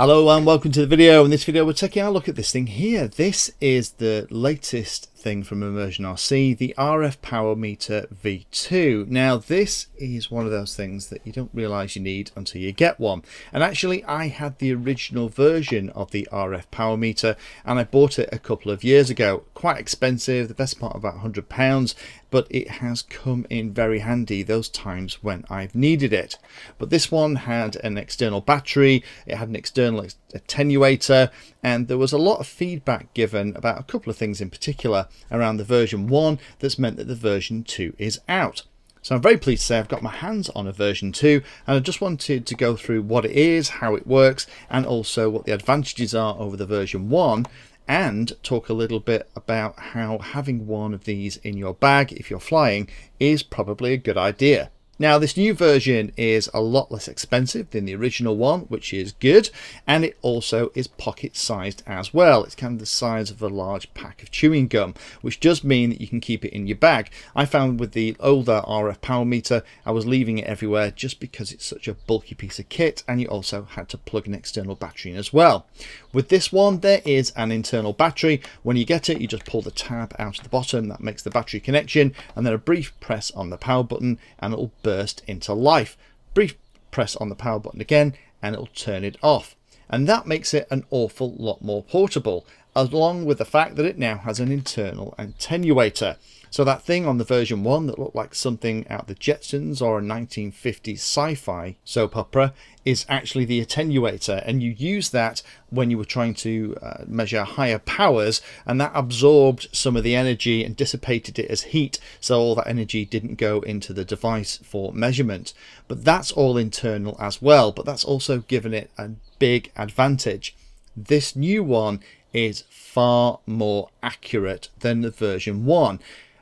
Hello and welcome to the video. In this video we're taking a look at this thing here. This is the latest thing from Immersion RC, the RF Power Meter V2. Now this is one of those things that you don't realise you need until you get one. And actually I had the original version of the RF Power Meter and I bought it a couple of years ago. Quite expensive, the best part about £100 but it has come in very handy those times when I've needed it. But this one had an external battery, it had an external attenuator, and there was a lot of feedback given about a couple of things in particular around the version 1 that's meant that the version 2 is out. So I'm very pleased to say I've got my hands on a version 2 and I just wanted to go through what it is, how it works and also what the advantages are over the version 1 and talk a little bit about how having one of these in your bag if you're flying is probably a good idea. Now this new version is a lot less expensive than the original one, which is good, and it also is pocket sized as well. It's kind of the size of a large pack of chewing gum, which does mean that you can keep it in your bag. I found with the older RF power meter, I was leaving it everywhere just because it's such a bulky piece of kit, and you also had to plug an external battery in as well. With this one, there is an internal battery. When you get it, you just pull the tab out of the bottom, that makes the battery connection, and then a brief press on the power button, and it'll burst into life. Brief press on the power button again and it'll turn it off. And that makes it an awful lot more portable, along with the fact that it now has an internal attenuator. So that thing on the version 1 that looked like something out the Jetsons or a 1950s sci-fi soap opera is actually the attenuator. And you use that when you were trying to uh, measure higher powers and that absorbed some of the energy and dissipated it as heat so all that energy didn't go into the device for measurement. But that's all internal as well but that's also given it a big advantage. This new one is far more accurate than the version 1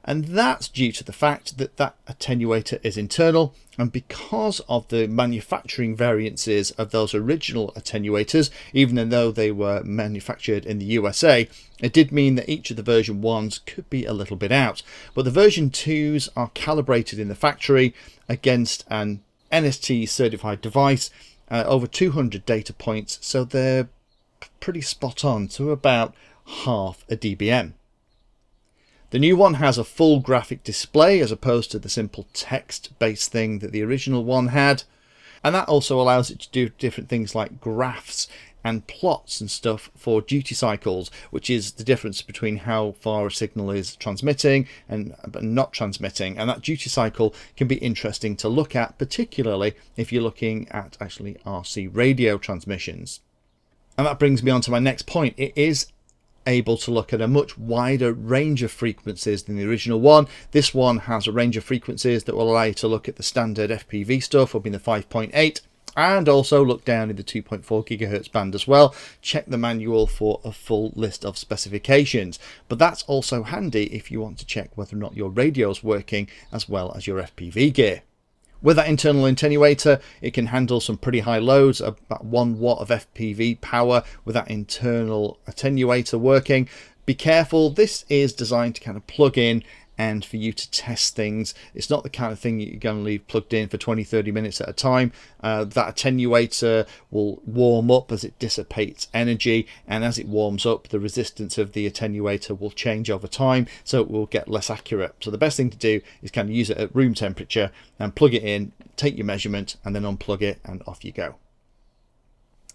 and that's due to the fact that that attenuator is internal. And because of the manufacturing variances of those original attenuators even though they were manufactured in the USA it did mean that each of the version 1s could be a little bit out. But the version 2s are calibrated in the factory against an NIST certified device uh, over 200 data points. So they're pretty spot on to about half a dBm. The new one has a full graphic display as opposed to the simple text-based thing that the original one had. And that also allows it to do different things like graphs and plots and stuff for duty cycles, which is the difference between how far a signal is transmitting and not transmitting. And that duty cycle can be interesting to look at, particularly if you're looking at actually RC radio transmissions. And that brings me on to my next point. It is able to look at a much wider range of frequencies than the original one. This one has a range of frequencies that will allow you to look at the standard FPV stuff up in the 5.8 and also look down in the 2.4 gigahertz band as well. Check the manual for a full list of specifications. But that's also handy if you want to check whether or not your radio is working as well as your FPV gear. With that internal attenuator, it can handle some pretty high loads, about 1 watt of FPV power with that internal attenuator working. Be careful, this is designed to kind of plug in and for you to test things. It's not the kind of thing you're going to leave plugged in for 20, 30 minutes at a time. Uh, that attenuator will warm up as it dissipates energy and as it warms up the resistance of the attenuator will change over time so it will get less accurate. So the best thing to do is kind of use it at room temperature and plug it in, take your measurement and then unplug it and off you go.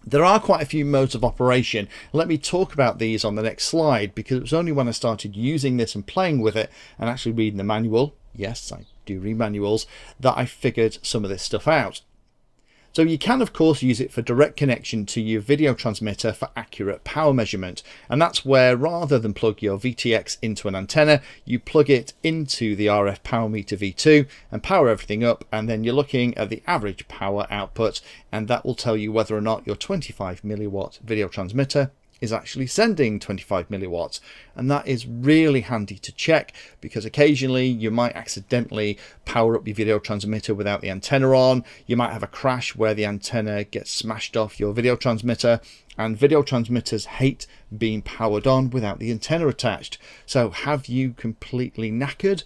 There are quite a few modes of operation. Let me talk about these on the next slide because it was only when I started using this and playing with it and actually reading the manual, yes, I do read manuals, that I figured some of this stuff out. So you can of course use it for direct connection to your video transmitter for accurate power measurement. And that's where rather than plug your VTX into an antenna, you plug it into the RF power meter V2 and power everything up. And then you're looking at the average power output and that will tell you whether or not your 25 milliwatt video transmitter is actually sending 25 milliwatts and that is really handy to check because occasionally you might accidentally power up your video transmitter without the antenna on. You might have a crash where the antenna gets smashed off your video transmitter and video transmitters hate being powered on without the antenna attached. So have you completely knackered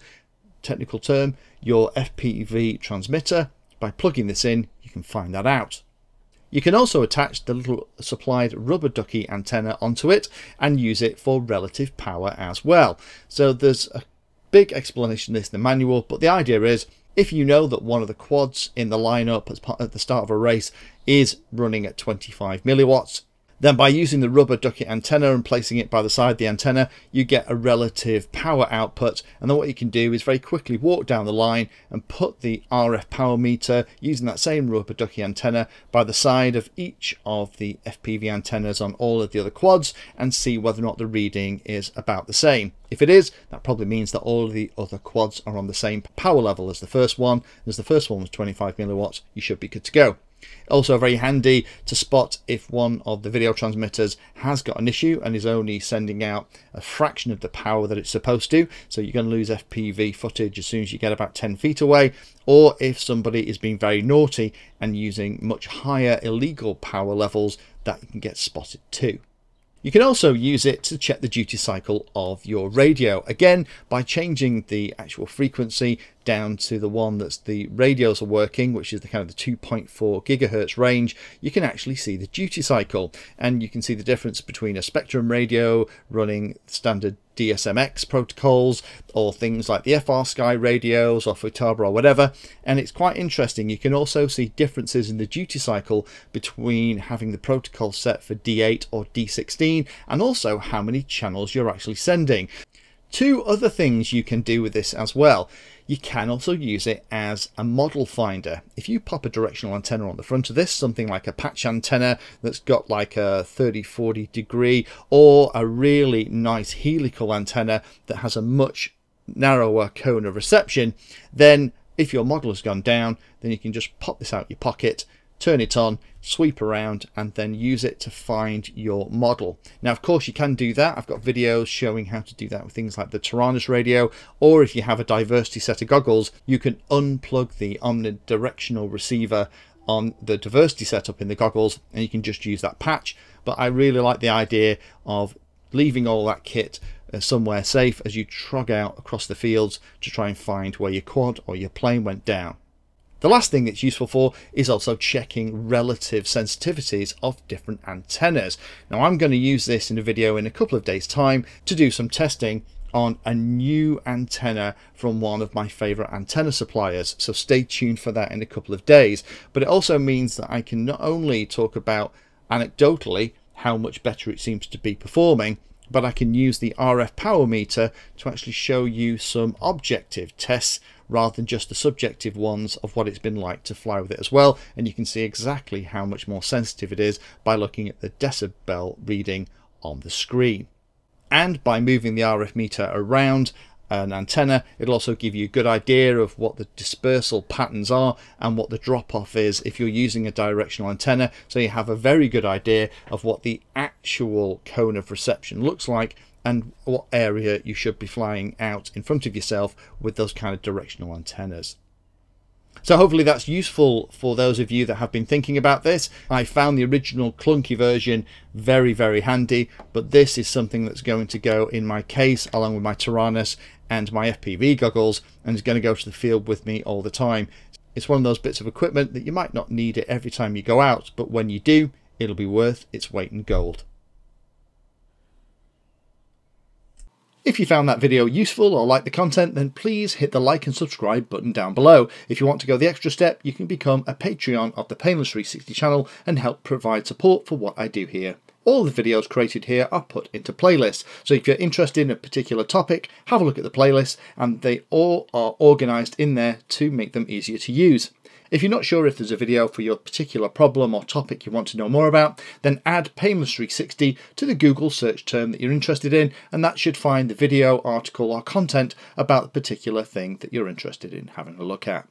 technical term your FPV transmitter? By plugging this in you can find that out You can also attach the little supplied rubber ducky antenna onto it and use it for relative power as well. So there's a big explanation of this in the manual, but the idea is if you know that one of the quads in the lineup at the start of a race is running at 25 milliwatts, then by using the rubber ducky antenna and placing it by the side of the antenna, you get a relative power output. And then what you can do is very quickly walk down the line and put the RF power meter using that same rubber ducky antenna by the side of each of the FPV antennas on all of the other quads and see whether or not the reading is about the same. If it is, that probably means that all of the other quads are on the same power level as the first one. As the first one was 25 milliwatts, you should be good to go. Also very handy to spot if one of the video transmitters has got an issue and is only sending out a fraction of the power that it's supposed to. So you're going to lose FPV footage as soon as you get about 10 feet away. Or if somebody is being very naughty and using much higher illegal power levels, that you can get spotted too. You can also use it to check the duty cycle of your radio. Again, by changing the actual frequency down to the one that the radios are working, which is the kind of the 2.4 gigahertz range, you can actually see the duty cycle. And you can see the difference between a Spektrum radio running standard DSMX protocols or things like the FrSky radios or Futaba or whatever. And it's quite interesting. You can also see differences in the duty cycle between having the protocol set for D8 or D16 and also how many channels you're actually sending. Two other things you can do with this as well. You can also use it as a model finder. If you pop a directional antenna on the front of this, something like a patch antenna that's got like a 30-40 degree or a really nice helical antenna that has a much narrower cone of reception, then if your model has gone down, then you can just pop this out your pocket turn it on, sweep around, and then use it to find your model. Now, of course, you can do that. I've got videos showing how to do that with things like the Taranis radio, or if you have a diversity set of goggles, you can unplug the omnidirectional receiver on the diversity setup in the goggles, and you can just use that patch. But I really like the idea of leaving all that kit uh, somewhere safe as you trog out across the fields to try and find where your quad or your plane went down. The last thing it's useful for is also checking relative sensitivities of different antennas. Now I'm going to use this in a video in a couple of days time to do some testing on a new antenna from one of my favorite antenna suppliers so stay tuned for that in a couple of days but it also means that I can not only talk about anecdotally how much better it seems to be performing but I can use the RF power meter to actually show you some objective tests rather than just the subjective ones of what it's been like to fly with it as well. And you can see exactly how much more sensitive it is by looking at the decibel reading on the screen. And by moving the RF meter around, an antenna. It'll also give you a good idea of what the dispersal patterns are and what the drop off is if you're using a directional antenna. So you have a very good idea of what the actual cone of reception looks like and what area you should be flying out in front of yourself with those kind of directional antennas. So hopefully that's useful for those of you that have been thinking about this. I found the original clunky version very, very handy, but this is something that's going to go in my case along with my Taranis and my FPV goggles and is going to go to the field with me all the time. It's one of those bits of equipment that you might not need it every time you go out, but when you do, it'll be worth its weight in gold. If you found that video useful or like the content, then please hit the like and subscribe button down below. If you want to go the extra step, you can become a Patreon of the Painless 360 channel and help provide support for what I do here. All the videos created here are put into playlists, so if you're interested in a particular topic, have a look at the playlist, and they all are organised in there to make them easier to use. If you're not sure if there's a video for your particular problem or topic you want to know more about, then add Painless 360 to the Google search term that you're interested in, and that should find the video, article, or content about the particular thing that you're interested in having a look at.